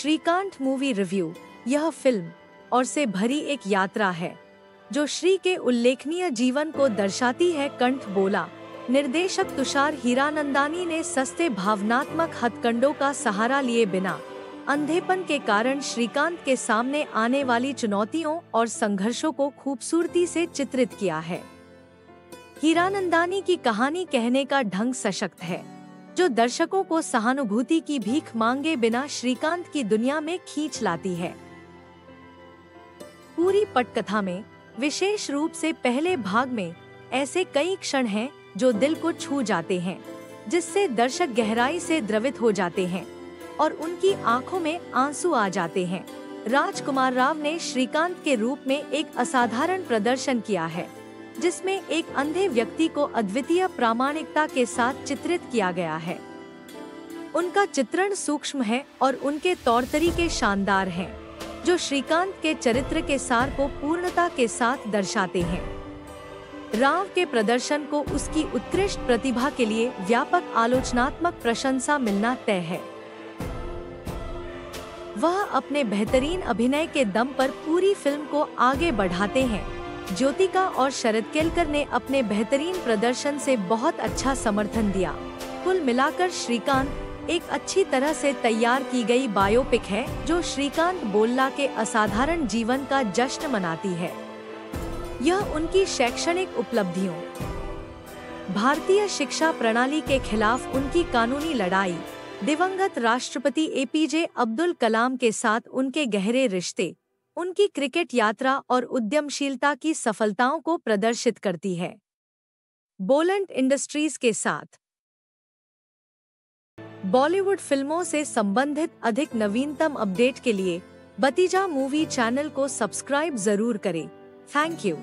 Shrikant movie review, यह film, और से भरी एक यात्रा है, जो श्री के उल्लेखनीय जीवन को दर्शाती है, कंठ बोला। निर्देशक तुषार हीरानंदानी ने सस्ते भावनात्मक हथकंडों का सहारा लिए बिना, अंधेपन के कारण श्रीकांत के सामने आने वाली चुनौतियों और संघर्षों को खूबसूरती से चित्रित किया है। हीरानंदानी की कहानी कहने का ढंग सशक्त है। जो दर्शकों को सहानुभूति की भीख मांगे बिना श्रीकांत की दुनिया में खींच लाती है। पूरी पटकथा में विशेष रूप से पहले भाग में ऐसे कई क्षण हैं जो दिल को छू जाते हैं, जिससे दर्शक गहराई से द्रवित हो जाते हैं और उनकी आँखों में आँसू आ जाते हैं। राजकुमार राव ने श्रीकांत के रूप में एक असाधारण प्रदर्शन किया है। जिसमें एक अंधे व्यक्ति को अद्वितीय प्रामाणिकता के साथ चित्रित किया गया है। उनका चित्रण सूक्ष्म है और उनके तौर तरीके शानदार हैं, जो श्रीकांत के चरित्र के सार को पूर्णता के साथ दर्शाते हैं। राव के प्रदर्शन को उसकी उत्कृष्ट प्रतिभा के लिए व्यापक आलोचनात्मक प्रशंसा मिलना तय है। वह अपने बेहतरीन अभिनय के दम पर पूरी फ़िल्म को आगे बढ़ाते हैं। ज्योतिका और शरद केलकर ने अपने बेहतरीन प्रदर्शन से बहुत अच्छा समर्थन दिया। कुल मिलाकर श्रीकांत एक अच्छी तरह से तैयार की गई बायोपिक है, जो श्रीकांत बोल्ला के असाधारण जीवन का जश्न मनाती है। यह उनकी शैक्षणिक उपलब्धियों, भारतीय शिक्षा प्रणाली के खिलाफ उनकी कानूनी लड़ाई, दिवंगत राष्ट्रपति एपीजे अब्दुल कलाम के साथ उनके गहरे रिश्ते उनकी क्रिकेट यात्रा और उद्यमशीलता की सफलताओं को प्रदर्शित करती है। बोलेंट इंडस्ट्रीज़ के साथ। बॉलीवुड फ़िल्मों से संबंधित अधिक नवीनतम अपडेट के लिए बतीजा मूवी चैनल को सब्सक्राइब ज़रूर करें। Thank you.